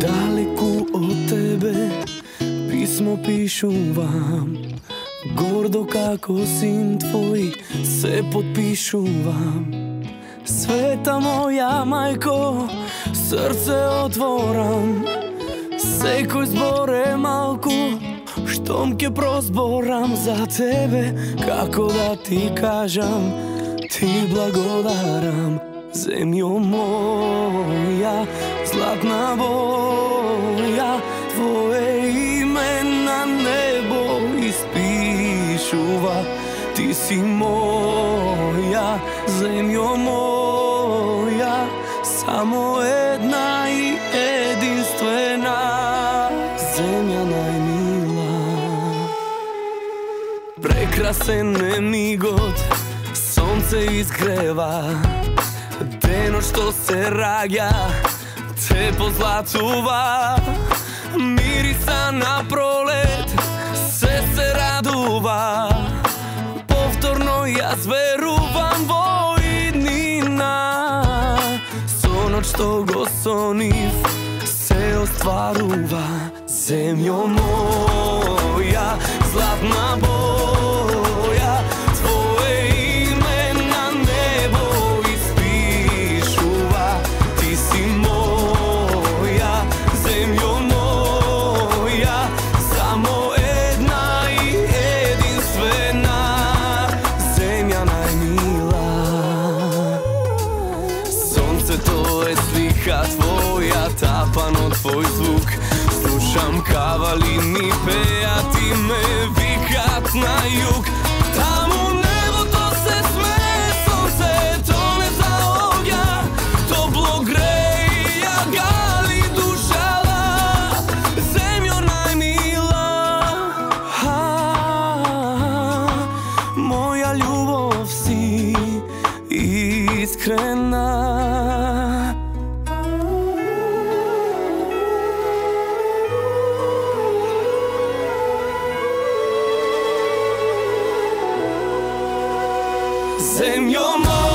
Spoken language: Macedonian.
Далеку од тебе писмо пишувам Гордо како син твој се подпишувам Света моја мајко, срце отворам. Секој збор е малку, штом ке прозборам за тебе Како да ти кажам, ти благодарам. Земјо моја, златна боја Твое име на небо испишува. Ти си моја, земјо моја Само една и единствена Земја најмила. Прекрасен е мигот, сонце изгрева Сено што се раѓа, те позлатува Мириса на пролет, се се радува. Повторно јас верувам во иднина. Сонот што го сонив, се остварува. Земјо моја, златна slika tvoja, tapano tvoj zvuk. Slušam kavali mi peja, ti me vikat na jug. Tamo nebo to se smeje, sunce tone za ognja. Toplo greja, gali dušala, zemljo najmila. Ha, Moja ljubav si iskrena. Земјо моја